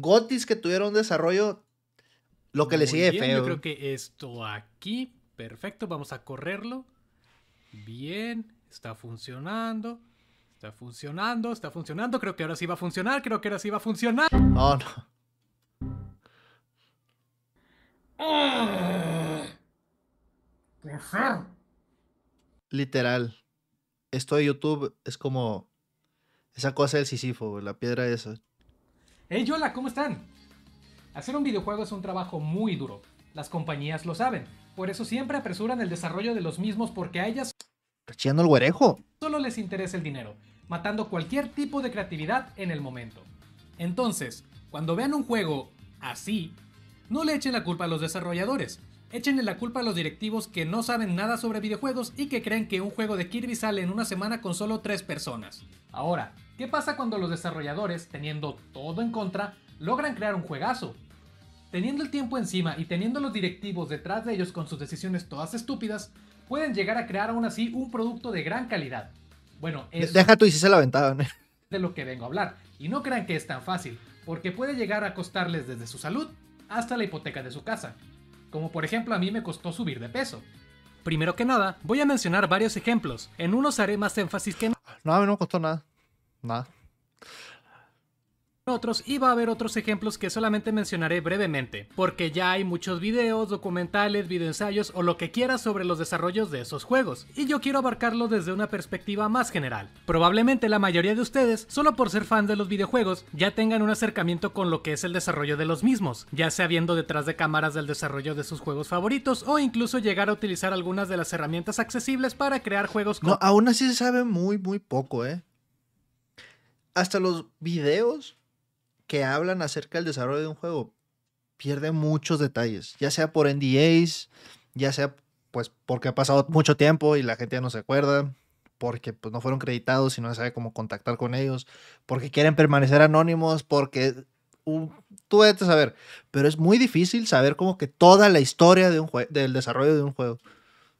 Gotis que tuvieron desarrollo, lo que le sigue bien, feo. Yo creo que esto aquí, perfecto, vamos a correrlo. Bien, está funcionando. Está funcionando, está funcionando. Creo que ahora sí va a funcionar, creo que ahora sí va a funcionar. No, no. Literal. Esto de YouTube es como esa cosa del Sísifo, güey, la piedra esa. Hey, hola, ¿cómo están? Hacer un videojuego es un trabajo muy duro. Las compañías lo saben. Por eso siempre apresuran el desarrollo de los mismos porque a ellas chillando el güerejo. solo les interesa el dinero, matando cualquier tipo de creatividad en el momento. Entonces, cuando vean un juego así, no le echen la culpa a los desarrolladores, échenle la culpa a los directivos que no saben nada sobre videojuegos y que creen que un juego de Kirby sale en una semana con solo 3 personas. Ahora, ¿qué pasa cuando los desarrolladores, teniendo todo en contra, logran crear un juegazo? Teniendo el tiempo encima y teniendo los directivos detrás de ellos con sus decisiones todas estúpidas, pueden llegar a crear aún así un producto de gran calidad. Bueno, es Deja tú y si se la aventaban. de lo que vengo a hablar. Y no crean que es tan fácil, porque puede llegar a costarles desde su salud hasta la hipoteca de su casa. Como por ejemplo a mí me costó subir de peso. Primero que nada, voy a mencionar varios ejemplos. En unos haré más énfasis que No, a mí no me costó nada. Nada. otros y va a haber otros ejemplos que solamente mencionaré brevemente, porque ya hay muchos videos, documentales, videoensayos o lo que quieras sobre los desarrollos de esos juegos, y yo quiero abarcarlo desde una perspectiva más general. Probablemente la mayoría de ustedes, solo por ser fan de los videojuegos, ya tengan un acercamiento con lo que es el desarrollo de los mismos, ya sea viendo detrás de cámaras del desarrollo de sus juegos favoritos o incluso llegar a utilizar algunas de las herramientas accesibles para crear juegos No, aún así se sabe muy, muy poco, ¿eh? Hasta los videos que hablan acerca del desarrollo de un juego pierden muchos detalles, ya sea por NDAs, ya sea pues porque ha pasado mucho tiempo y la gente ya no se acuerda, porque pues no fueron creditados y no se sabe cómo contactar con ellos, porque quieren permanecer anónimos, porque uh, tú debes saber, pero es muy difícil saber como que toda la historia de un del desarrollo de un juego.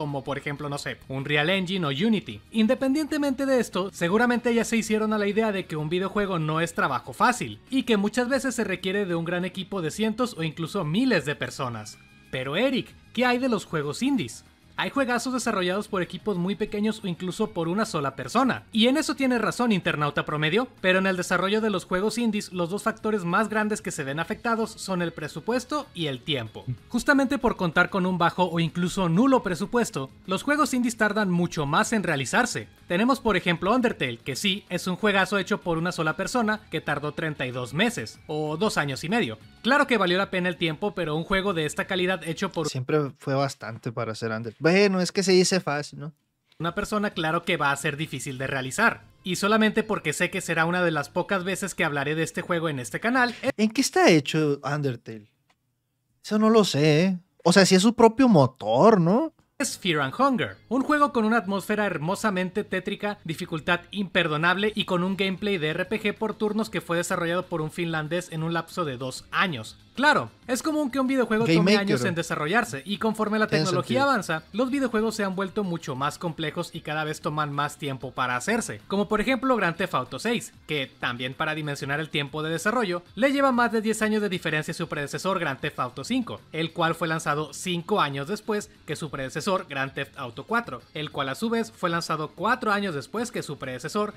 Como por ejemplo, no sé, Unreal Engine o Unity. Independientemente de esto, seguramente ya se hicieron a la idea de que un videojuego no es trabajo fácil, y que muchas veces se requiere de un gran equipo de cientos o incluso miles de personas. Pero Eric, ¿qué hay de los juegos indies? Hay juegazos desarrollados por equipos muy pequeños o incluso por una sola persona. Y en eso tiene razón internauta promedio, pero en el desarrollo de los juegos indies los dos factores más grandes que se ven afectados son el presupuesto y el tiempo. Justamente por contar con un bajo o incluso nulo presupuesto, los juegos indies tardan mucho más en realizarse. Tenemos por ejemplo Undertale, que sí, es un juegazo hecho por una sola persona que tardó 32 meses, o dos años y medio. Claro que valió la pena el tiempo, pero un juego de esta calidad hecho por Siempre fue bastante para hacer Under. Bueno, es que se dice fácil, ¿no? una persona claro que va a ser difícil de realizar. Y solamente porque sé que será una de las pocas veces que hablaré de este juego en este canal, ¿En qué está hecho Undertale? Eso no lo sé, ¿eh? O sea, si es su propio motor, ¿no? Es Fear and Hunger, un juego con una atmósfera hermosamente tétrica, dificultad imperdonable y con un gameplay de RPG por turnos que fue desarrollado por un finlandés en un lapso de dos años. Claro, es común que un videojuego Game tome Maker. años en desarrollarse y conforme la tecnología avanza, los videojuegos se han vuelto mucho más complejos y cada vez toman más tiempo para hacerse, como por ejemplo Grand Theft Auto 6, que también para dimensionar el tiempo de desarrollo, le lleva más de 10 años de diferencia a su predecesor Grand Theft Auto 5, el cual fue lanzado 5 años después que su predecesor Grand Theft Auto 4, el cual a su vez fue lanzado 4 años después que su predecesor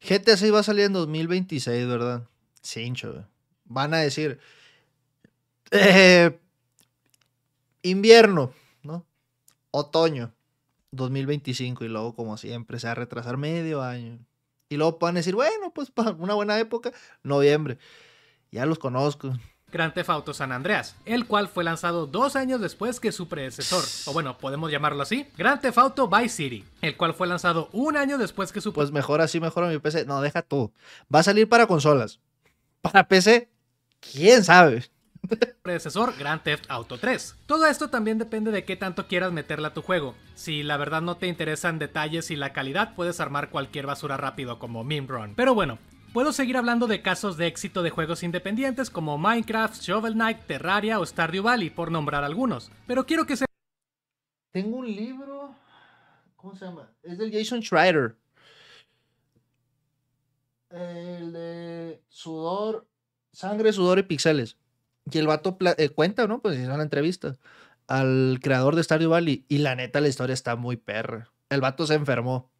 GTA 6 va a salir en 2026, ¿verdad? Cincho. Van a decir. eh, invierno, ¿no? Otoño, 2025. Y luego, como siempre, se va a retrasar medio año. Y luego van a decir, bueno, pues para una buena época, noviembre. Ya los conozco. Grand Theft Auto San Andreas, el cual fue lanzado dos años después que su predecesor, o bueno, podemos llamarlo así, Grand Theft Auto Vice City, el cual fue lanzado un año después que su Pues mejor así, mejor a mi PC. No, deja tú. Va a salir para consolas. Para PC, quién sabe. predecesor Grand Theft Auto 3. Todo esto también depende de qué tanto quieras meterle a tu juego. Si la verdad no te interesan detalles y la calidad, puedes armar cualquier basura rápido como Meme Run. Pero bueno, puedo seguir hablando de casos de éxito de juegos independientes como Minecraft, Shovel Knight, Terraria o Stardew Valley, por nombrar algunos. Pero quiero que se Tengo un libro. ¿Cómo se llama? Es del Jason Schreider. El de Sudor, sangre, sudor y pixeles. Y el vato eh, cuenta, ¿no? Pues hizo la entrevista al creador de Stardew Valley. Y la neta, la historia está muy perra. El vato se enfermó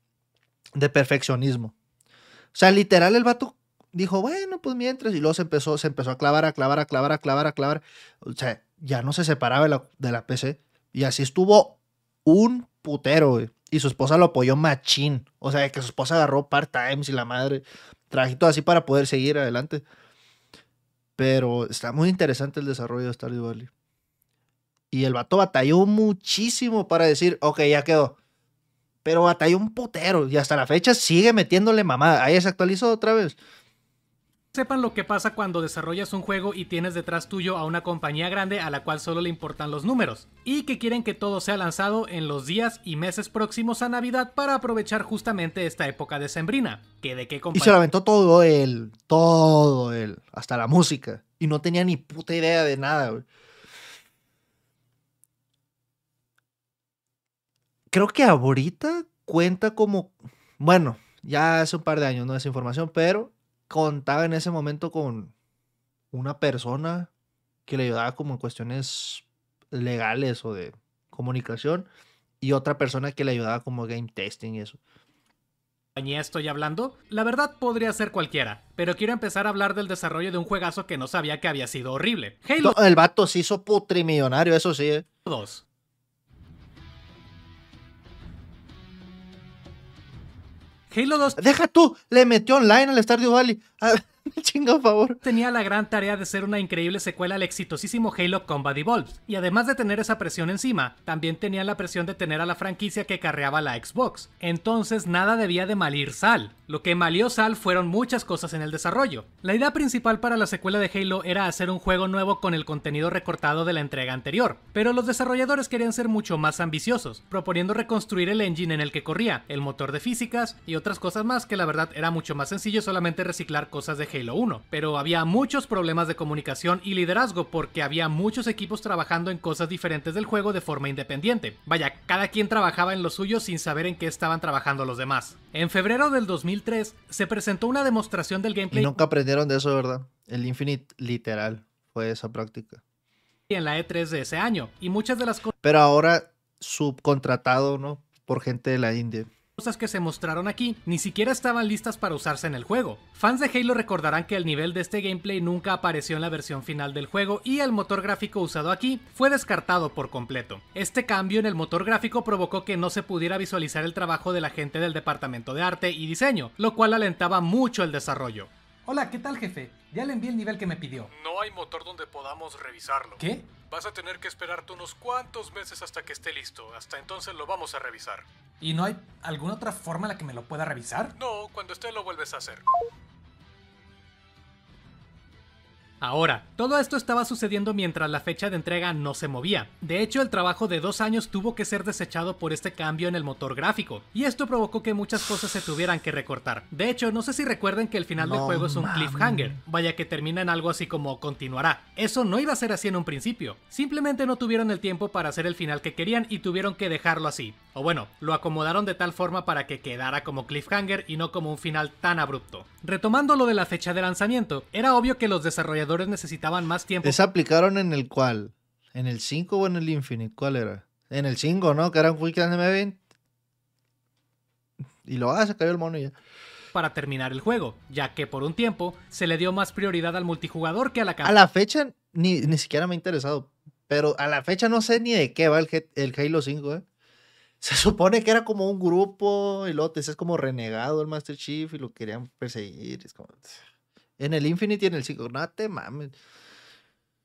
de perfeccionismo. O sea, literal, el vato dijo, bueno, pues mientras. Y luego se empezó, se empezó a clavar, a clavar, a clavar, a clavar, a clavar. O sea, ya no se separaba de la, de la PC. Y así estuvo un putero, güey. Y su esposa lo apoyó machín. O sea, que su esposa agarró part-times y la madre. Trajito así para poder seguir adelante. Pero está muy interesante el desarrollo de Stardew Valley. Y el vato batalló muchísimo para decir, ok, ya quedó. Pero batalló un putero. Y hasta la fecha sigue metiéndole mamada. Ahí se actualizó otra vez sepan lo que pasa cuando desarrollas un juego y tienes detrás tuyo a una compañía grande a la cual solo le importan los números, y que quieren que todo sea lanzado en los días y meses próximos a Navidad para aprovechar justamente esta época de sembrina. Que de qué Y se lo aventó todo él, todo él, hasta la música, y no tenía ni puta idea de nada, Creo que ahorita cuenta como, bueno, ya hace un par de años, no esa información, pero contaba en ese momento con una persona que le ayudaba como en cuestiones legales o de comunicación y otra persona que le ayudaba como game testing y eso. compañía estoy hablando? La verdad podría ser cualquiera, pero quiero empezar a hablar del desarrollo de un juegazo que no sabía que había sido horrible. Halo. el vato se hizo putrimillonario, eso sí. ¿eh? 2. Halo 2. Deja tú, le metió online al Stardew Valley. Chingo, favor. Tenía la gran tarea de ser una increíble secuela al exitosísimo Halo Combat Evolved. Y además de tener esa presión encima, también tenía la presión de tener a la franquicia que carreaba la Xbox. Entonces nada debía de malir sal. Lo que malió sal fueron muchas cosas en el desarrollo. La idea principal para la secuela de Halo era hacer un juego nuevo con el contenido recortado de la entrega anterior, pero los desarrolladores querían ser mucho más ambiciosos, proponiendo reconstruir el engine en el que corría, el motor de físicas y otras cosas más que la verdad era mucho más sencillo solamente reciclar cosas de Halo 1. Pero había muchos problemas de comunicación y liderazgo porque había muchos equipos trabajando en cosas diferentes del juego de forma independiente. Vaya, cada quien trabajaba en lo suyo sin saber en qué estaban trabajando los demás. En febrero del 2003 se presentó una demostración del gameplay. Y nunca aprendieron de eso, ¿verdad? El Infinite literal fue esa práctica. En la E3 de ese año. Y muchas de las cosas. Pero ahora subcontratado, ¿no? Por gente de la India cosas que se mostraron aquí ni siquiera estaban listas para usarse en el juego. Fans de Halo recordarán que el nivel de este gameplay nunca apareció en la versión final del juego y el motor gráfico usado aquí fue descartado por completo. Este cambio en el motor gráfico provocó que no se pudiera visualizar el trabajo de la gente del departamento de arte y diseño, lo cual alentaba mucho el desarrollo. Hola, ¿qué tal jefe? Ya le envié el nivel que me pidió. No hay motor donde podamos revisarlo. ¿Qué? Vas a tener que esperarte unos cuantos meses hasta que esté listo. Hasta entonces lo vamos a revisar. ¿Y no hay alguna otra forma en la que me lo pueda revisar? No, cuando esté lo vuelves a hacer. Ahora, todo esto estaba sucediendo mientras la fecha de entrega no se movía. De hecho, el trabajo de dos años tuvo que ser desechado por este cambio en el motor gráfico, y esto provocó que muchas cosas se tuvieran que recortar. De hecho, no sé si recuerden que el final del juego es un cliffhanger, vaya que termina en algo así como continuará. Eso no iba a ser así en un principio, simplemente no tuvieron el tiempo para hacer el final que querían y tuvieron que dejarlo así. O bueno, lo acomodaron de tal forma para que quedara como cliffhanger y no como un final tan abrupto. Retomando lo de la fecha de lanzamiento, era obvio que los desarrolladores necesitaban más tiempo. ¿Se aplicaron en el cual? ¿En el 5 o en el Infinite? ¿Cuál era? En el 5, ¿no? Que era un Quick Event. Y lo hace, cayó el mono y ya. Para terminar el juego, ya que por un tiempo se le dio más prioridad al multijugador que a la A la fecha ni, ni siquiera me ha interesado. Pero a la fecha no sé ni de qué va el, el Halo 5, ¿eh? Se supone que era como un grupo y luego te es como renegado el Master Chief y lo querían perseguir. Es como... En el Infinity y en el 5. No te mames.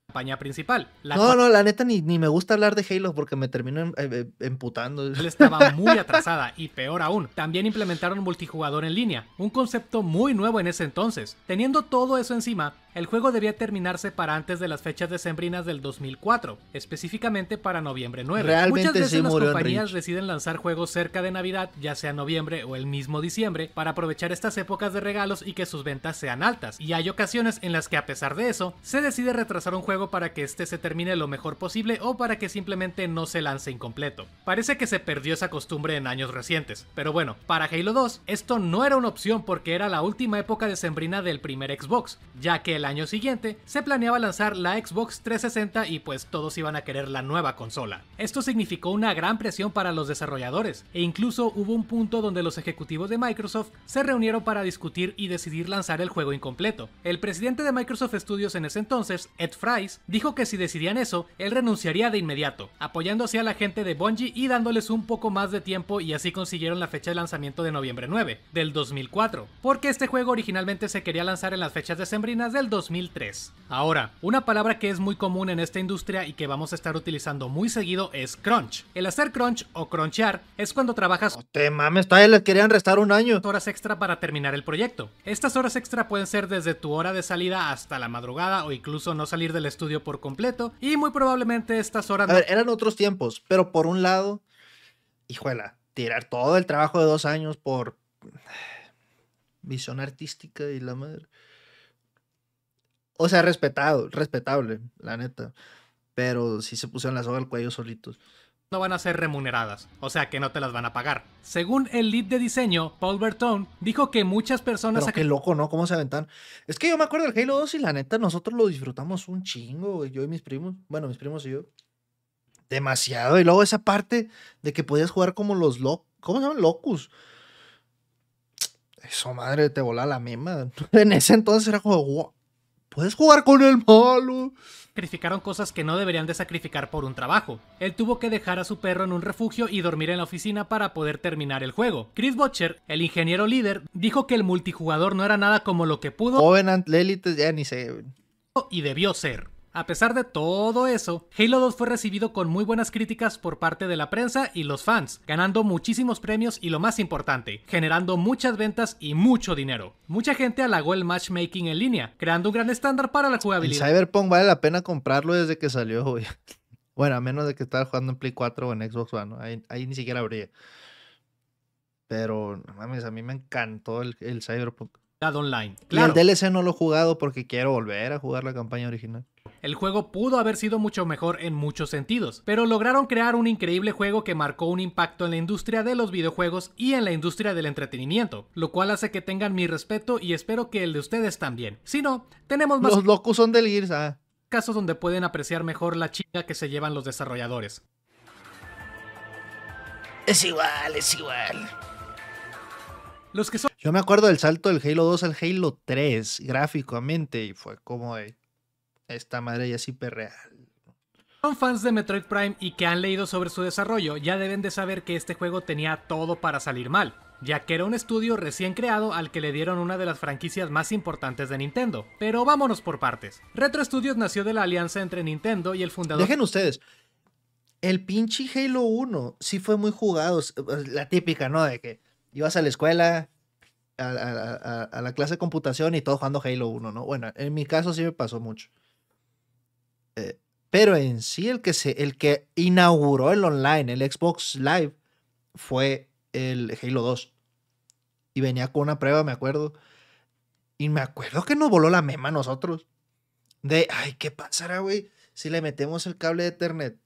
Campaña principal. no, no, la neta ni, ni, me gusta hablar de Halo porque me termino em, eh, eh, emputando. Él estaba muy atrasada y peor aún, también implementaron multijugador en línea, un concepto muy nuevo en ese entonces. Teniendo todo eso encima, el juego debía terminarse para antes de las fechas decembrinas del 2004, específicamente para noviembre 9. Realmente Muchas veces sí las compañías deciden lanzar juegos cerca de Navidad, ya sea noviembre o el mismo diciembre, para aprovechar estas épocas de regalos y que sus ventas sean altas. Y hay ocasiones en las que a pesar de eso, se decide retrasar un juego para que este se termine lo mejor posible o para que simplemente no se lance incompleto. Parece que se perdió esa costumbre en años recientes, pero bueno, para Halo 2 esto no era una opción porque era la última época decembrina del primer Xbox, ya que el año siguiente se planeaba lanzar la Xbox 360 y pues todos iban a querer la nueva consola. Esto significó una gran presión para los desarrolladores e incluso hubo un punto donde los ejecutivos de Microsoft se reunieron para discutir y decidir lanzar el juego incompleto. El presidente de Microsoft Studios en ese entonces, Ed Fries, dijo que si decidían eso, él renunciaría de inmediato, apoyando así a la gente de Bungie y dándoles un poco más de tiempo y así consiguieron la fecha de lanzamiento de noviembre 9 del 2004, porque este juego originalmente se quería lanzar en las fechas decembrinas del 2003. Ahora, una palabra que es muy común en esta industria y que vamos a estar utilizando muy seguido es crunch. El hacer crunch o crunchear es cuando trabajas No te mames, todavía les querían restar un año. horas extra para terminar el proyecto. Estas horas extra pueden ser desde tu hora de salida hasta la madrugada o incluso no salir del estudio por completo y muy probablemente estas horas A ver, eran otros tiempos, pero por un lado, híjola, tirar todo el trabajo de dos años por visión artística y la madre. O sea, respetado, respetable, la neta. Pero sí se pusieron la soga al cuello solitos. no van a ser remuneradas, o sea que no te las van a pagar. Según el lead de diseño, Paul Bertone, dijo que muchas personas Pero qué loco, ¿no? ¿Cómo se aventan? Es que yo me acuerdo del Halo 2 y la neta, nosotros lo disfrutamos un chingo. Yo y mis primos. Bueno, mis primos y yo. Demasiado. Y luego esa parte de que podías jugar como los locos. ¿Cómo se llaman? Locus. Eso, madre, te volaba la mema. En ese entonces era como, "Wow, puedes jugar con el malo. sacrificaron cosas que no deberían de sacrificar por un trabajo. Él tuvo que dejar a su perro en un refugio y dormir en la oficina para poder terminar el juego. Chris Butcher, el ingeniero líder, dijo que el multijugador no era nada como lo que pudo Covenant, Lelith, ya ni sé. y debió ser. A pesar de todo eso, Halo 2 fue recibido con muy buenas críticas por parte de la prensa y los fans, ganando muchísimos premios y lo más importante, generando muchas ventas y mucho dinero. Mucha gente halagó el matchmaking en línea, creando un gran estándar para la El jugabilidad. Cyberpunk vale la pena comprarlo desde que salió, güey. Bueno, a menos de que estaba jugando en Play 4 o en Xbox One. ¿no? Ahí, ahí ni siquiera habría. Pero, mames, a mí me encantó el, el Cyberpunk. Online. Y el DLC no lo he jugado porque quiero volver a jugar la campaña original. el juego pudo haber sido mucho mejor en muchos sentidos, pero lograron crear un increíble juego que marcó un impacto en la industria de los videojuegos y en la industria del entretenimiento, lo cual hace que tengan mi respeto y espero que el de ustedes también. Si no, tenemos más Los locos son del Gears, ah. casos donde pueden apreciar mejor la chinga que se llevan los desarrolladores. Es igual, es igual. Los que son Yo me acuerdo del salto del Halo 2 al Halo 3 gráficamente y fue como de esta madre ya es hiperreal. son fans de Metroid Prime y que han leído sobre su desarrollo ya deben de saber que este juego tenía todo para salir mal, ya que era un estudio recién creado al que le dieron una de las franquicias más importantes de Nintendo. Pero vámonos por partes. Retro Studios nació de la alianza entre Nintendo y el fundador Dejen ustedes. El pinche Halo 1 sí fue muy jugado. s- La típica, ¿no? De que ibas a la escuela, a, la clase de computación y todo jugando Halo 1, ¿no? Bueno, en mi caso sí me pasó mucho. Eh, pero en sí el que, se, el que inauguró el online, el Xbox Live, fue el Halo 2. Y venía con una prueba, me acuerdo. Y me acuerdo que nos voló la mema a nosotros. De, ay, ¿qué pasará, güey? Si le metemos el cable de Ethernet.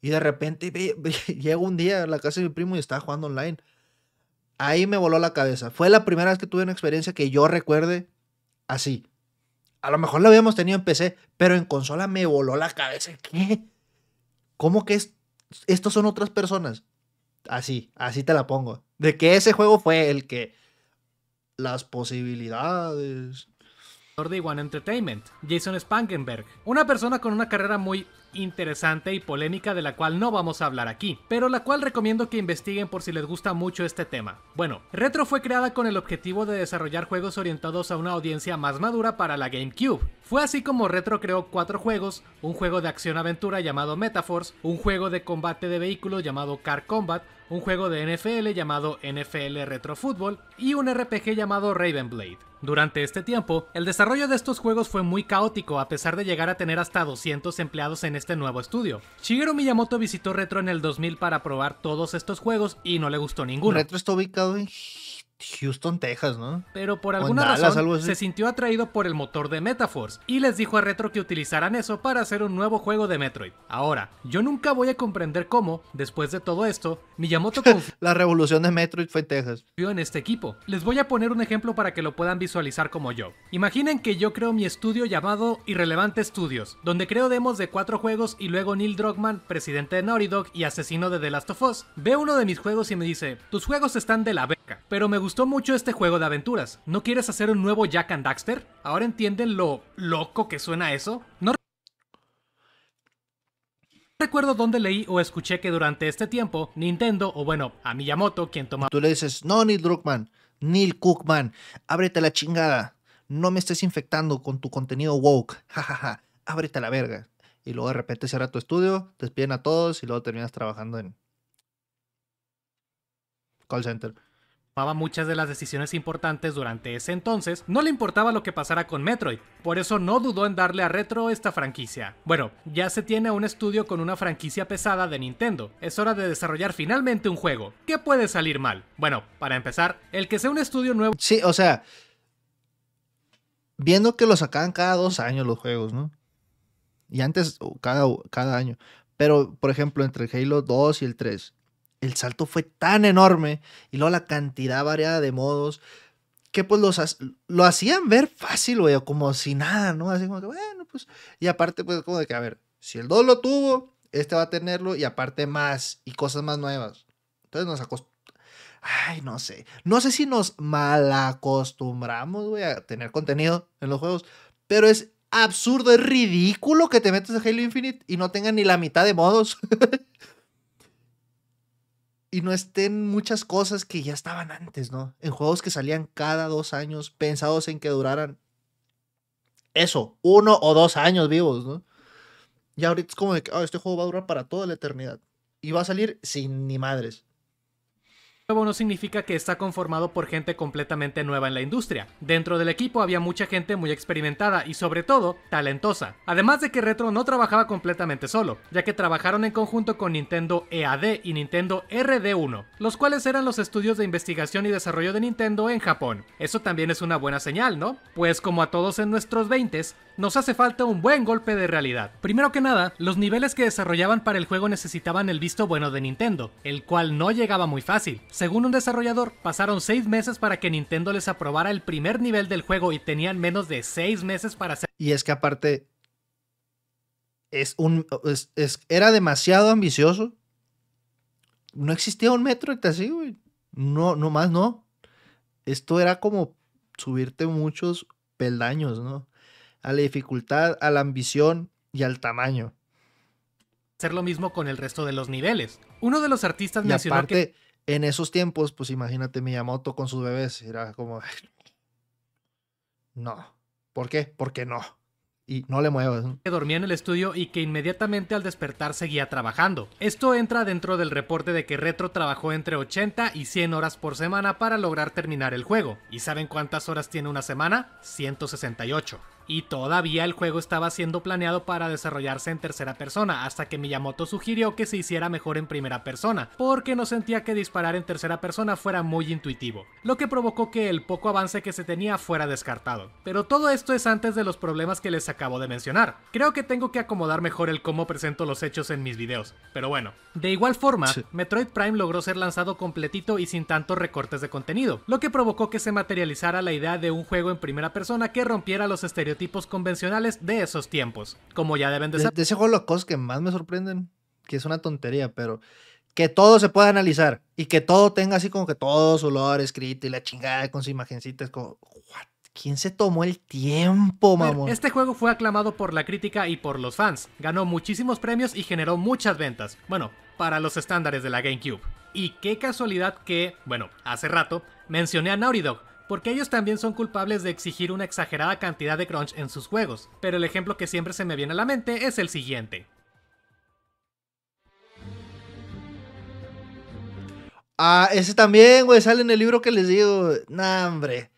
Y de repente llego un día a la casa de mi primo y estaba jugando online. Ahí me voló la cabeza. Fue la primera vez que tuve una experiencia que yo recuerde así. A lo mejor la habíamos tenido en PC, pero en consola me voló la cabeza. ¿Qué? ¿Cómo que es, estos son otras personas? Así, así te la pongo. De que ese juego fue el que las posibilidades. de One Entertainment, Jason Spangenberg, una persona con una carrera muy interesante y polémica de la cual no vamos a hablar aquí, pero la cual recomiendo que investiguen por si les gusta mucho este tema. Bueno, Retro fue creada con el objetivo de desarrollar juegos orientados a una audiencia más madura para la GameCube. Fue así como Retro creó cuatro juegos, un juego de acción-aventura llamado Metaforce, un juego de combate de vehículos llamado Car Combat, un juego de NFL llamado NFL Retro Football y un RPG llamado Ravenblade. Durante este tiempo, el desarrollo de estos juegos fue muy caótico a pesar de llegar a tener hasta 200 empleados en este nuevo estudio. Shigeru Miyamoto visitó Retro en el 2000 para probar todos estos juegos y no le gustó ninguno. Retro está ubicado en Houston, Texas, ¿no? Pero por alguna Dallas, razón algo se sintió atraído por el motor de Metaforce y les dijo a Retro que utilizaran eso para hacer un nuevo juego de Metroid. Ahora, yo nunca voy a comprender cómo, después de todo esto, Miyamoto La revolución de Metroid fue en Texas. en este equipo. Les voy a poner un ejemplo para que lo puedan visualizar como yo. Imaginen que yo creo mi estudio llamado Irrelevante Studios, donde creo demos de cuatro juegos y luego Neil Druckmann, presidente de Naughty Dog y asesino de The Last of Us, ve uno de mis juegos y me dice, tus juegos están de la beca, pero me gustó mucho este juego de aventuras. ¿No quieres hacer un nuevo Jack and Daxter? ¿Ahora entienden lo loco que suena eso? No recuerdo dónde leí o escuché que durante este tiempo Nintendo, o bueno, a Miyamoto, quien tomaba Tú le dices, no, Neil Druckmann, Neil Cookman, ábrete la chingada. No me estés infectando con tu contenido woke. Jajaja, ábrete a la verga. Y luego de repente cierra tu estudio, despiden a todos y luego terminas trabajando en call center. Tomaba muchas de las decisiones importantes durante ese entonces, no le importaba lo que pasara con Metroid. Por eso no dudó en darle a Retro esta franquicia. Bueno, ya se tiene un estudio con una franquicia pesada de Nintendo. Es hora de desarrollar finalmente un juego. ¿Qué puede salir mal? Bueno, para empezar, el que sea un estudio nuevo Sí, o sea, viendo que lo sacaban cada dos años los juegos, ¿no? Y antes cada, cada año. Pero, por ejemplo, entre el Halo 2 y el 3, el salto fue tan enorme y luego la cantidad variada de modos que pues los, lo hacían ver fácil, güey, como si nada, ¿no? Así como que, bueno, pues. Y aparte, pues, como de que, a ver, si el 2 lo tuvo, este va a tenerlo y aparte más y cosas más nuevas. Entonces nos acostumbramos. Ay, no sé. No sé si nos malacostumbramos, güey, a tener contenido en los juegos. Pero es absurdo, es ridículo que te metas a Halo Infinite y no tenga ni la mitad de modos. y no estén muchas cosas que ya estaban antes, ¿no? En juegos que salían cada dos años, pensados en que duraran eso, uno o dos años vivos, ¿no? Y ahorita es como de que "Ah, este juego va a durar para toda la eternidad. Y va a salir sin ni madres. Nuevo no significa que está conformado por gente completamente nueva en la industria. Dentro del equipo había mucha gente muy experimentada y sobre todo talentosa. Además de que Retro no trabajaba completamente solo, ya que trabajaron en conjunto con Nintendo EAD y Nintendo RD1, los cuales eran los estudios de investigación y desarrollo de Nintendo en Japón. Eso también es una buena señal, ¿no? Pues como a todos en nuestros 20s, nos hace falta un buen golpe de realidad. Primero que nada, los niveles que desarrollaban para el juego necesitaban el visto bueno de Nintendo, el cual no llegaba muy fácil. Según un desarrollador, pasaron 6 meses para que Nintendo les aprobara el primer nivel del juego y tenían menos de 6 meses para hacer Y es que aparte es un es- es- era demasiado ambicioso. No existía un Metroid así, güey. No, no más no. Esto era como subirte muchos peldaños, ¿no? A la dificultad, a la ambición y al tamaño. hacer lo mismo con el resto de los niveles. Uno de los artistas Y mencionó que aparte, en esos tiempos, pues imagínate Miyamoto con sus bebés. Era como. No. ¿Por qué? Porque no. Y no le muevas. que dormía en el estudio y que inmediatamente al despertar seguía trabajando. Esto entra dentro del reporte de que Retro trabajó entre 80 y 100 horas por semana para lograr terminar el juego. ¿Y saben cuántas horas tiene una semana? 168. Y todavía el juego estaba siendo planeado para desarrollarse en tercera persona, hasta que Miyamoto sugirió que se hiciera mejor en primera persona, porque no sentía que disparar en tercera persona fuera muy intuitivo, lo que provocó que el poco avance que se tenía fuera descartado. Pero todo esto es antes de los problemas que les acabo de mencionar. Creo que tengo que acomodar mejor el cómo presento los hechos en mis videos, pero bueno. De igual forma. Metroid Prime logró ser lanzado completito y sin tantos recortes de contenido, lo que provocó que se materializara la idea de un juego en primera persona que rompiera los estereotipos convencionales de esos tiempos. Como ya deben de De, saber, de ese juego las cosas que más me sorprenden, que es una tontería, pero que todo se pueda analizar y que todo tenga así como que todo su lore escrito y la chingada con su imagencita. Es como, "What? ¿quién se tomó el tiempo, mamón? Este juego fue aclamado por la crítica y por los fans, ganó muchísimos premios y generó muchas ventas. Bueno, para los estándares de la GameCube. Y qué casualidad que, bueno, hace rato mencioné a Naughty Dog, porque ellos también son culpables de exigir una exagerada cantidad de crunch en sus juegos. Pero el ejemplo que siempre se me viene a la mente es el siguiente. Ah, ese también, güey, sale en el libro que les digo. Nah, hombre.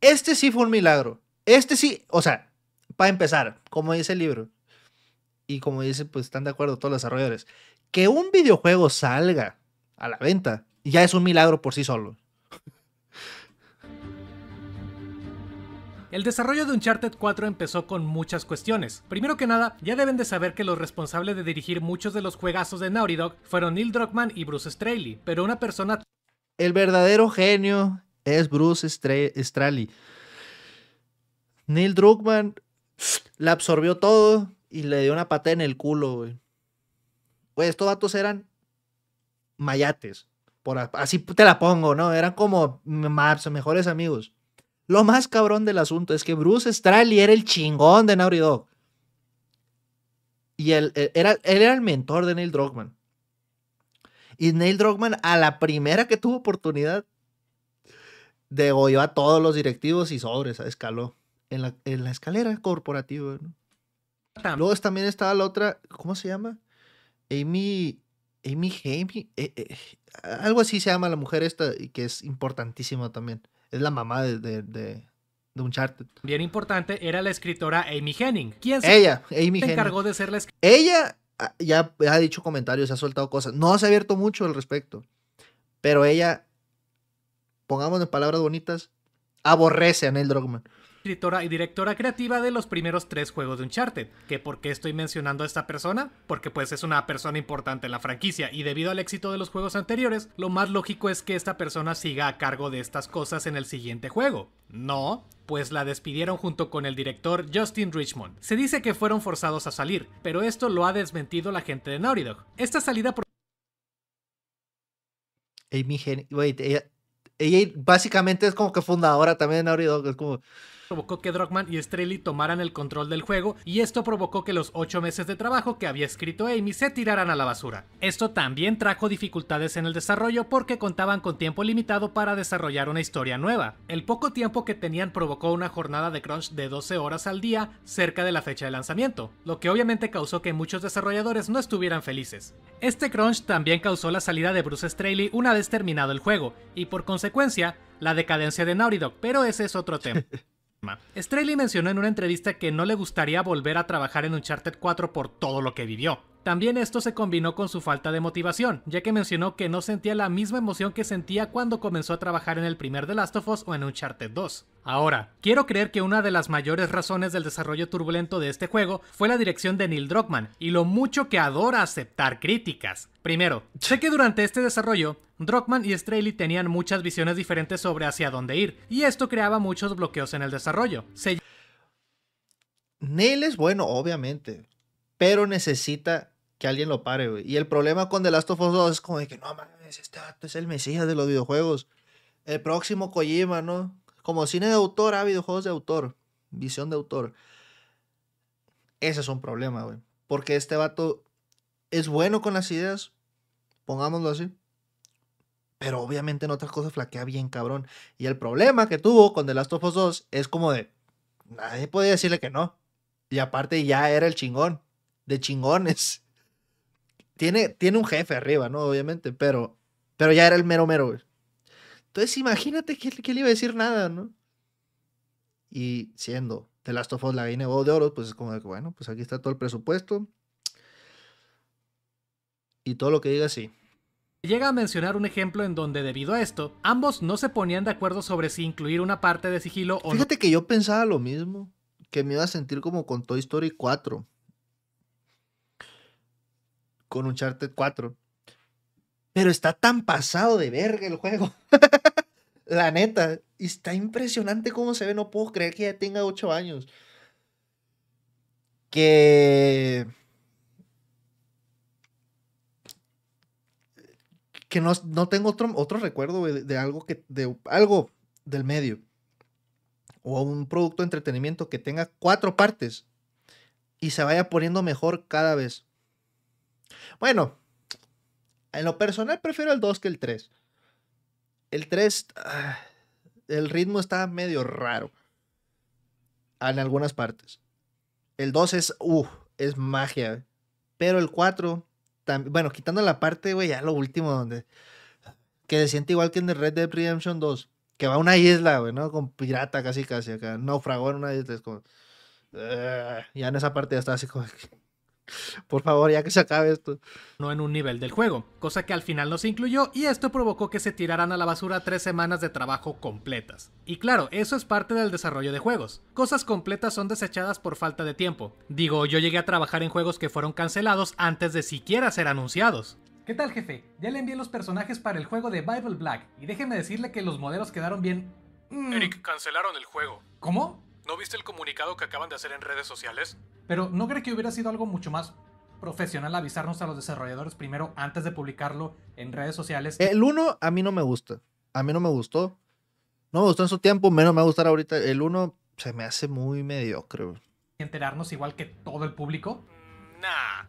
Este sí fue un milagro. Este sí, o sea, para empezar, como dice el libro, y como dice, pues están de acuerdo todos los desarrolladores, que un videojuego salga a la venta ya es un milagro por sí solo. El desarrollo de Uncharted 4 empezó con muchas cuestiones. Primero que nada, ya deben de saber que los responsables de dirigir muchos de los juegazos de Naughty fueron Neil Druckmann y Bruce Straley, pero una persona... El verdadero genio es Bruce Straley. Neil Druckmann le absorbió todo y le dio una patada en el culo, güey. Güey, estos vatos eran mayates. Por, así te la pongo, ¿no? Eran como mejores amigos. Lo más cabrón del asunto es que Bruce Straley era el chingón de Naughty Dog. Y él, era, él era el mentor de Neil Druckmann. Y Neil Druckmann, a la primera que tuvo oportunidad, degolló a todos los directivos y sobres, escaló en la, en la escalera corporativa. Luego también estaba la otra, ¿cómo se llama? Amy, Amy Jamie, eh, eh, algo así se llama la mujer esta y que es importantísima también es la mamá de, de, de, Uncharted. Bien importante era la escritora Amy Henning. ¿Quién se Ella, Amy se encargó de ser la escritora? Ella ah, ya ha dicho comentarios, ha soltado cosas. No se ha abierto mucho al respecto. Pero ella, pongamos en palabras bonitas, aborrece a Neil Druckmann escritora y directora creativa de los primeros tres juegos de Uncharted. ¿Que por qué estoy mencionando a esta persona? Porque pues es una persona importante en la franquicia y debido al éxito de los juegos anteriores, lo más lógico es que esta persona siga a cargo de estas cosas en el siguiente juego. No, pues la despidieron junto con el director Justin Richmond. Se dice que fueron forzados a salir, pero esto lo ha desmentido la gente de Naughty Dog. Esta salida por... Amy Wait, ella, ella básicamente es como que fundadora también de Naughty Dog, es como provocó que Druckmann y Strelly tomaran el control del juego y esto provocó que los 8 meses de trabajo que había escrito Amy se tiraran a la basura. Esto también trajo dificultades en el desarrollo porque contaban con tiempo limitado para desarrollar una historia nueva. El poco tiempo que tenían provocó una jornada de crunch de 12 horas al día cerca de la fecha de lanzamiento, lo que obviamente causó que muchos desarrolladores no estuvieran felices. Este crunch también causó la salida de Bruce Straley una vez terminado el juego, y por consecuencia, la decadencia de Naughty Dog, pero ese es otro tema. Straley mencionó en una entrevista que no le gustaría volver a trabajar en Uncharted 4 por todo lo que vivió. También esto se combinó con su falta de motivación, ya que mencionó que no sentía la misma emoción que sentía cuando comenzó a trabajar en el primer The Last of Us o en Uncharted 2. Ahora, quiero creer que una de las mayores razones del desarrollo turbulento de este juego fue la dirección de Neil Druckmann y lo mucho que adora aceptar críticas. Primero, sé que durante este desarrollo, Druckmann y Straley tenían muchas visiones diferentes sobre hacia dónde ir, y esto creaba muchos bloqueos en el desarrollo. Neil es bueno, obviamente, pero necesita que alguien lo pare, güey. Y el problema con The Last of Us 2 es como de que no mames, este es el mesías de los videojuegos. El próximo Kojima, ¿no? Como cine de autor, ah, videojuegos de autor, visión de autor. Ese es un problema, güey. Porque este vato es bueno con las ideas, pongámoslo así. Pero obviamente en otras cosas flaquea bien, cabrón. Y el problema que tuvo con The Last of Us 2 es como de. Nadie podía decirle que no. Y aparte ya era el chingón. De chingones tiene, un jefe arriba, ¿no? Obviamente, pero, pero ya era el mero mero, güey. Entonces imagínate que, que le iba a decir nada, ¿no? Y siendo The Last of Us la gallina de oro, pues es como de que, bueno, pues aquí está todo el presupuesto. Y todo lo que diga sí. Llega a mencionar un ejemplo en donde debido a esto, ambos no se ponían de acuerdo sobre si incluir una parte de sigilo o Fíjate que yo pensaba lo mismo, que me iba a sentir como con Toy Story 4 con Uncharted 4. Pero está tan pasado de verga el juego. La neta. está impresionante cómo se ve. No puedo creer que ya tenga 8 años. Que. Que no, tengo otro, otro recuerdo de, algo que. de algo del medio. O un producto de entretenimiento que tenga cuatro partes. Y se vaya poniendo mejor cada vez. Bueno, en lo personal prefiero el 2 que el 3. El 3, ah, el ritmo está medio raro. En algunas partes. El 2 es, uh, es magia. Pero el 4, bueno, quitando la parte, güey, ya lo último donde... Que se siente igual que en el Red Dead Redemption 2. Que va a una isla, güey, ¿no? Con pirata casi, casi acá. Naufragó en una isla. Es como... Ah, ya en esa parte ya está así como... Por favor, ya que se acabe esto. No en un nivel del juego, cosa que al final no se incluyó y esto provocó que se tiraran a la basura tres semanas de trabajo completas. Y claro, eso es parte del desarrollo de juegos. Cosas completas son desechadas por falta de tiempo. Digo, yo llegué a trabajar en juegos que fueron cancelados antes de siquiera ser anunciados. ¿Qué tal, jefe? Ya le envié los personajes para el juego de Bible Black y déjeme decirle que los modelos quedaron bien. Mm. Eric, cancelaron el juego. ¿Cómo? ¿No viste el comunicado que acaban de hacer en redes sociales? Pero ¿no cree que hubiera sido algo mucho más profesional avisarnos a los desarrolladores primero antes de publicarlo en redes sociales? El 1 a mí no me gusta. A mí no me gustó. No me gustó en su tiempo, menos me va a gustar ahorita. El 1 se me hace muy mediocre. ¿Y enterarnos igual que todo el público? Mm, nah.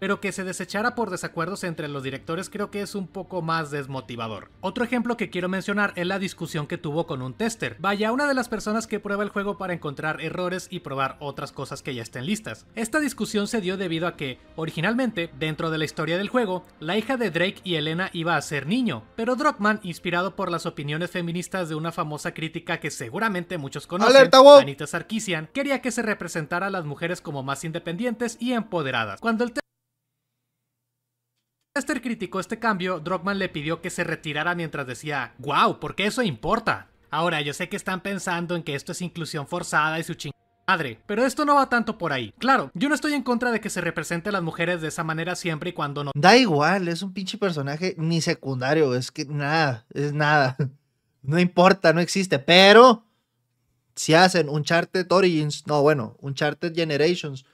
Pero que se desechara por desacuerdos entre los directores creo que es un poco más desmotivador. Otro ejemplo que quiero mencionar es la discusión que tuvo con un tester. Vaya, una de las personas que prueba el juego para encontrar errores y probar otras cosas que ya estén listas. Esta discusión se dio debido a que, originalmente, dentro de la historia del juego, la hija de Drake y Elena iba a ser niño, pero Druckmann, inspirado por las opiniones feministas de una famosa crítica que seguramente muchos conocen, Anita Sarkeesian, quería que se representara a las mujeres como más independientes y empoderadas. Cuando el Esther criticó este cambio, Drogman le pidió que se retirara mientras decía, wow, porque eso importa. Ahora, yo sé que están pensando en que esto es inclusión forzada y su chingada madre, pero esto no va tanto por ahí. Claro, yo no estoy en contra de que se represente a las mujeres de esa manera siempre y cuando no. Da igual, es un pinche personaje ni secundario, es que nada, es nada. No importa, no existe, pero si hacen un Uncharted Origins, no, bueno, un Uncharted Generations,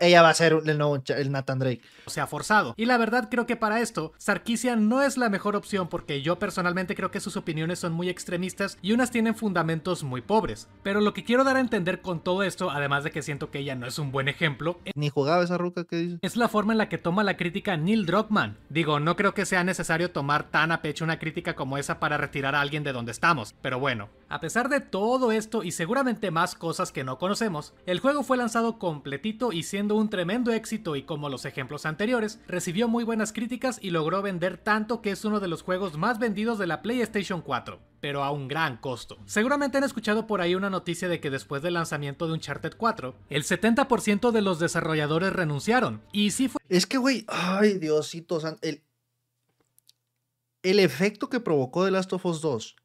ella va a ser el nuevo el Nathan Drake. O sea, forzado. Y la verdad creo que para esto, Sarkisian no es la mejor opción porque yo personalmente creo que sus opiniones son muy extremistas y unas tienen fundamentos muy pobres. Pero lo que quiero dar a entender con todo esto, además de que siento que ella no es un buen ejemplo, ni jugaba esa ruca que dice. Es la forma en la que toma la crítica Neil Druckmann. Digo, no creo que sea necesario tomar tan a pecho una crítica como esa para retirar a alguien de donde estamos, pero bueno. A pesar de todo esto y seguramente más cosas que no conocemos, el juego fue lanzado completito y siendo un tremendo éxito y como los ejemplos anteriores, recibió muy buenas críticas y logró vender tanto que es uno de los juegos más vendidos de la PlayStation 4, pero a un gran costo. Seguramente han escuchado por ahí una noticia de que después del lanzamiento de Uncharted 4, el 70% de los desarrolladores renunciaron, y sí fue... Es que, güey, ay, Diosito, el, el efecto que provocó The Last of Us 2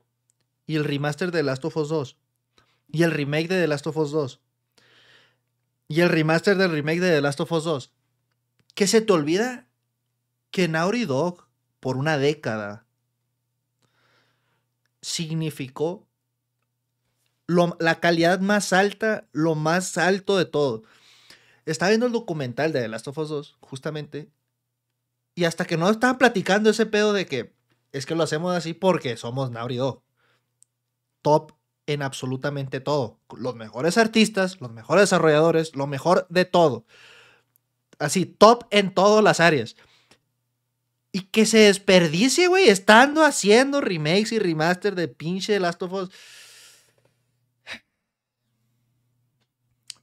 y el remaster de The Last of Us 2 y el remake de The Last of Us 2 y el remaster del remake de The Last of Us 2. Que se te olvida que Naughty Dog, por una década, significó la calidad más alta, lo más alto de todo. Estaba viendo el documental de The Last of Us 2, justamente, y hasta que no estaban platicando ese pedo de que es que lo hacemos así porque somos Naughty Dog. Top en absolutamente todo. Los mejores artistas, los mejores desarrolladores, lo mejor de todo. Así, top en todas las áreas. Y que se desperdicie, güey, estando haciendo remakes y remaster de pinche Last of Us.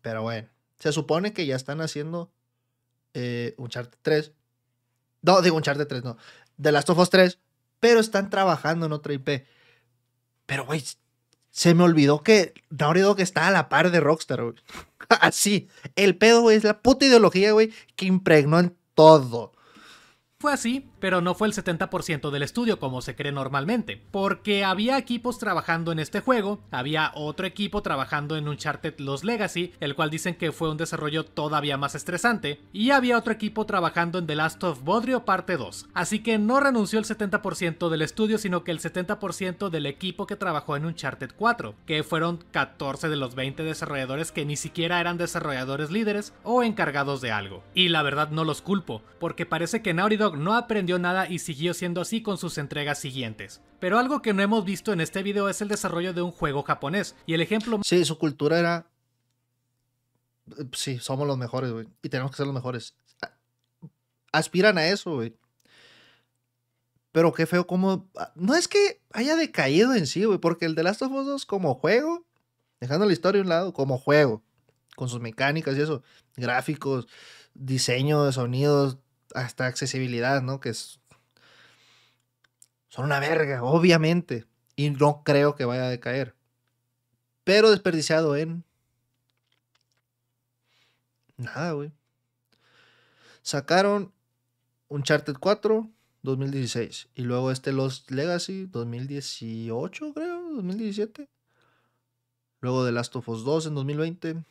Pero bueno, se supone que ya están haciendo eh, Uncharted 3. No, digo Uncharted 3, no. The Last of Us 3. Pero están trabajando en otra IP. Pero, güey, se me olvidó que Naughty Dog está a la par de Rockstar, güey. Así. El pedo, güey, es la puta ideología, güey, que impregnó en todo. Fue así, pero no fue el 70% del estudio como se cree normalmente, porque había equipos trabajando en este juego, había otro equipo trabajando en Uncharted Los Legacy, el cual dicen que fue un desarrollo todavía más estresante, y había otro equipo trabajando en The Last of Bodrio parte 2, así que no renunció el 70% del estudio, sino que el 70% del equipo que trabajó en Uncharted 4, que fueron 14 de los 20 desarrolladores que ni siquiera eran desarrolladores líderes o encargados de algo. Y la verdad no los culpo, porque parece que Naughty no aprendió nada y siguió siendo así con sus entregas siguientes. Pero algo que no hemos visto en este video es el desarrollo de un juego japonés. Y el ejemplo... Sí, su cultura era... Sí, somos los mejores, güey. Y tenemos que ser los mejores. Aspiran a eso, güey. Pero qué feo como... No es que haya decaído en sí, güey. Porque el de Last of Us 2 como juego, dejando la historia a un lado, como juego. Con sus mecánicas y eso. Gráficos, diseño de sonidos, hasta accesibilidad, ¿no? Que es... Son una verga, obviamente. Y no creo que vaya a decaer. Pero desperdiciado en Nada, güey. Sacaron Uncharted 4, 2016. Y luego este Lost Legacy, 2018, creo, 2017. Luego The Last of Us 2 en 2020.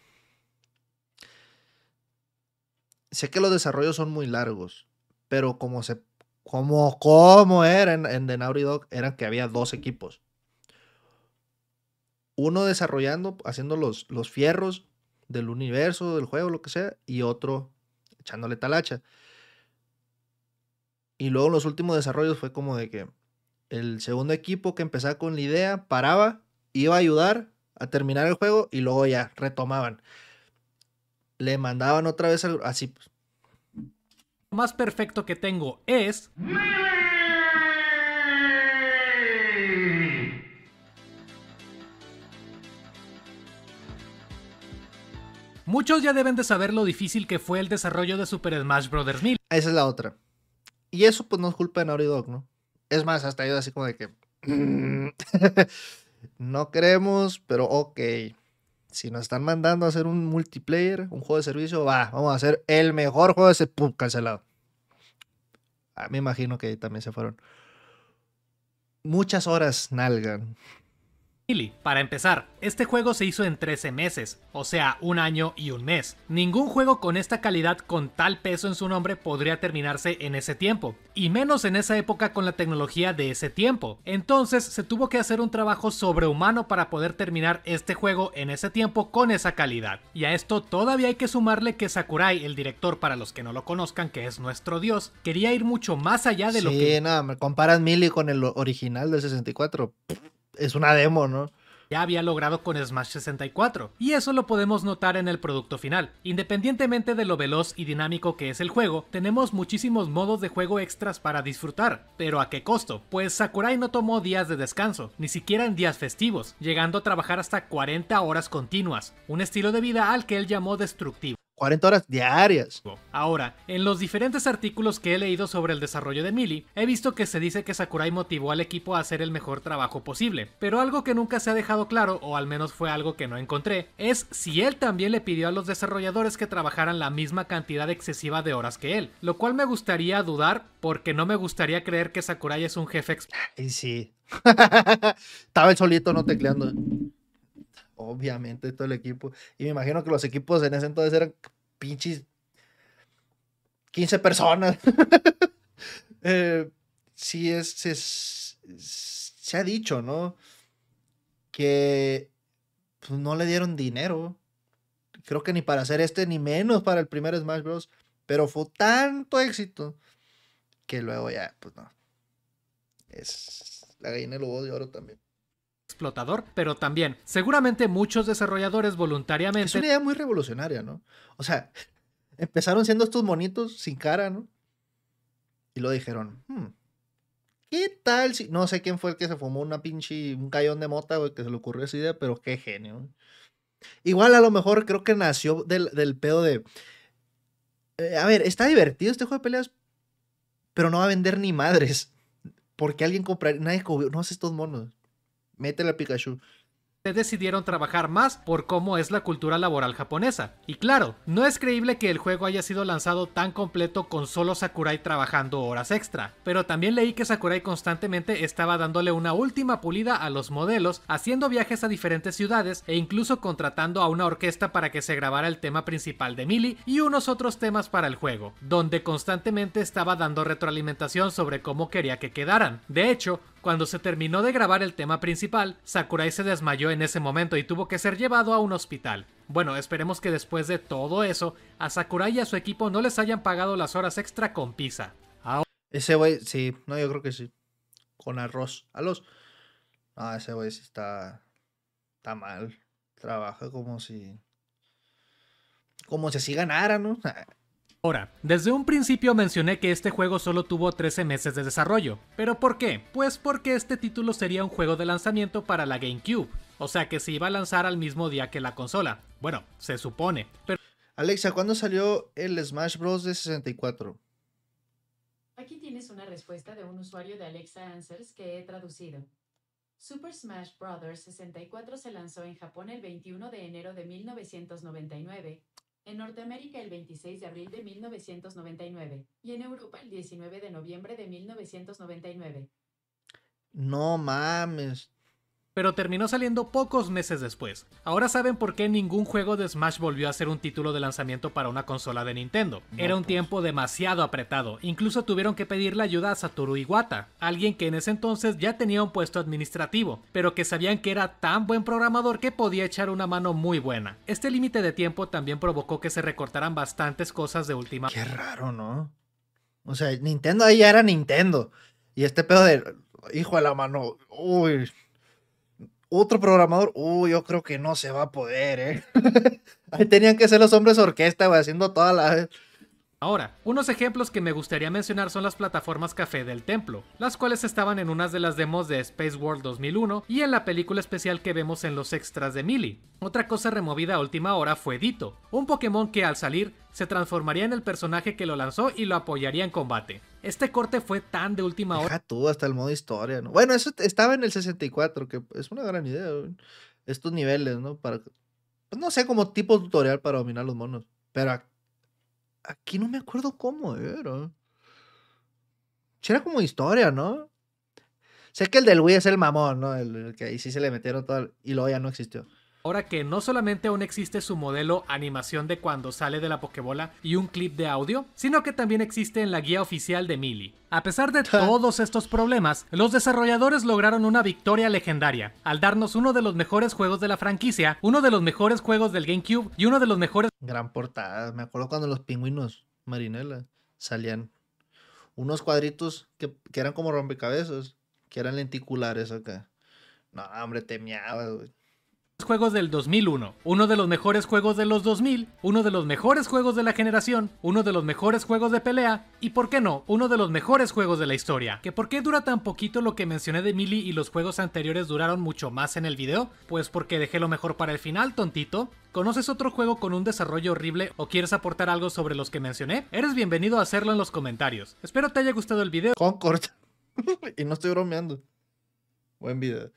Sé que los desarrollos son muy largos, pero como se como, como era en, en The Naughty Dog, era que había dos equipos. Uno desarrollando, haciendo los, los fierros del universo, del juego, lo que sea, y otro echándole talacha. Y luego los últimos desarrollos fue como de que el segundo equipo que empezaba con la idea paraba, iba a ayudar a terminar el juego y luego ya retomaban. Le mandaban otra vez así. Pues. Más perfecto que tengo es... Muchos ya deben de saber lo difícil que fue el desarrollo de Super Smash Bros. 1000. Esa es la otra. Y eso pues no es culpa de Naughty Dog, ¿no? Es más, hasta yo así como de que... no queremos, pero ok. Si nos están mandando a hacer un multiplayer, un juego de servicio, va, vamos a hacer el mejor juego de ese... ¡Pum! Cancelado. Ah, me imagino que también se fueron. Muchas horas nalgan. Para empezar, este juego se hizo en 13 meses, o sea, un año y un mes. Ningún juego con esta calidad con tal peso en su nombre podría terminarse en ese tiempo, y menos en esa época con la tecnología de ese tiempo. Entonces se tuvo que hacer un trabajo sobrehumano para poder terminar este juego en ese tiempo con esa calidad. Y a esto todavía hay que sumarle que Sakurai, el director para los que no lo conozcan, que es nuestro dios, quería ir mucho más allá de lo que... Sí, no, me comparas Mili con el original del 64 es una demo, ¿no? ya había logrado con Smash 64, y eso lo podemos notar en el producto final. Independientemente de lo veloz y dinámico que es el juego, tenemos muchísimos modos de juego extras para disfrutar, pero ¿a qué costo? Pues Sakurai no tomó días de descanso, ni siquiera en días festivos, llegando a trabajar hasta 40 horas continuas, un estilo de vida al que él llamó destructivo. 40 horas diarias. Ahora, en los diferentes artículos que he leído sobre el desarrollo de Mili, he visto que se dice que Sakurai motivó al equipo a hacer el mejor trabajo posible, pero algo que nunca se ha dejado claro, o al menos fue algo que no encontré, es si él también le pidió a los desarrolladores que trabajaran la misma cantidad excesiva de horas que él, lo cual me gustaría dudar porque no me gustaría creer que Sakurai es un jefe... Y sí. Estaba el solito no tecleando obviamente todo el equipo. Y me imagino que los equipos en ese entonces eran pinches 15 personas. eh, sí, es, se ha dicho, ¿no? Que pues, no le dieron dinero. Creo que ni para hacer este, ni menos para el primer Smash Bros. Pero fue tanto éxito que luego ya, pues no. Es la gallina del huevo de oro también explotador, pero también seguramente muchos desarrolladores voluntariamente... Es una idea muy revolucionaria, ¿no? O sea, empezaron siendo estos monitos sin cara, ¿no? Y lo dijeron, hmm, ¿qué tal. No sé quién fue el que se fumó una pinche, un cayón de mota, güey, que se le ocurrió esa idea, pero qué genio. Igual a lo mejor creo que nació del, pedo de... Eh, a ver, está divertido este juego de peleas, pero no va a vender ni madres. Porque alguien compraría, nadie no hace estos monos. Métele a Pikachu decidieron trabajar más por cómo es la cultura laboral japonesa. Y claro, no es creíble que el juego haya sido lanzado tan completo con solo Sakurai trabajando horas extra, pero también leí que Sakurai constantemente estaba dándole una última pulida a los modelos, haciendo viajes a diferentes ciudades e incluso contratando a una orquesta para que se grabara el tema principal de Mili y unos otros temas para el juego, donde constantemente estaba dando retroalimentación sobre cómo quería que quedaran. De hecho, cuando se terminó de grabar el tema principal, Sakurai se desmayó en ese momento y tuvo que ser llevado a un hospital. Bueno, esperemos que después de todo eso, a Sakurai y a su equipo no les hayan pagado las horas extra con pizza. Ese güey, sí, no, yo creo que sí. Con arroz. A los. No, ese güey sí está. Está mal. Trabaja como si. Como si así ganara, ¿no? Ahora, desde un principio mencioné que este juego solo tuvo 13 meses de desarrollo. ¿Pero por qué? Pues porque este título sería un juego de lanzamiento para la GameCube. O sea que se iba a lanzar al mismo día que la consola. Bueno, se supone. Pero... Alexa, ¿cuándo salió el Smash Bros. de 64? Aquí tienes una respuesta de un usuario de Alexa Answers que he traducido. Super Smash Bros. 64 se lanzó en Japón el 21 de enero de 1999 En Norteamérica el 26 de abril de 1999 y en Europa el 19 de noviembre de 1999. No mames. Pero terminó saliendo pocos meses después. Ahora saben por qué ningún juego de Smash volvió a ser un título de lanzamiento para una consola de Nintendo. No, Era un pues. tiempo demasiado apretado, incluso tuvieron que pedirle ayuda a Satoru Iwata, alguien que en ese entonces ya tenía un puesto administrativo, pero que sabían que era tan buen programador que podía echar una mano muy buena. Este límite de tiempo también provocó que se recortaran bastantes cosas de última Qué raro, ¿no? O sea, Nintendo ahí ya era Nintendo. Y este pedo de, hijo de la mano, uy, otro programador, uy, yo creo que no se va a poder, ¿eh? ahí tenían que ser los hombres orquesta, güey, haciendo toda la... Ahora, unos ejemplos que me gustaría mencionar son las plataformas café del templo, las cuales estaban en unas de las demos de Space World 2001 y en la película especial que vemos en los extras de Melee. Otra cosa removida a última hora fue Dito, un Pokémon que al salir se transformaría en el personaje que lo lanzó y lo apoyaría en combate. Este corte fue tan de última hora Deja hasta el modo historia, ¿no? Bueno, eso estaba en el 64, que es una gran idea. Estos niveles, ¿no? Pues no sé, como tipo tutorial para dominar los monos. Pero aquí no me acuerdo cómo era. Era como historia, ¿no? Sé que el del Wii es el mamón, ¿no? El, el que ahí sí se le metieron todo. el- Y luego ya no existió. Ahora que no solamente aún existe su modelo animación de cuando sale de la Pokébola y un clip de audio, sino que también existe en la guía oficial de Melee. A pesar de todos estos problemas, los desarrolladores lograron una victoria legendaria, al darnos uno de los mejores juegos de la franquicia, uno de los mejores juegos del GameCube y uno de los mejores Gran portada. Me acuerdo cuando los pingüinos marinela salían unos cuadritos que, que eran como rompecabezas, que eran lenticulares acá. No, hombre, te miabas, güey. Juegos del 2001, uno de los mejores juegos de los 2000, uno de los mejores juegos de la generación, uno de los mejores juegos de pelea y, por qué no, uno de los mejores juegos de la historia. ¿Que por qué dura tan poquito lo que mencioné de Melee y los juegos anteriores duraron mucho más en el video? Pues porque dejé lo mejor para el final, tontito. ¿Conoces otro juego con un desarrollo horrible o quieres aportar algo sobre los que mencioné? Eres bienvenido a hacerlo en los comentarios. Espero te haya gustado el video. Concord. y no estoy bromeando. Buen video.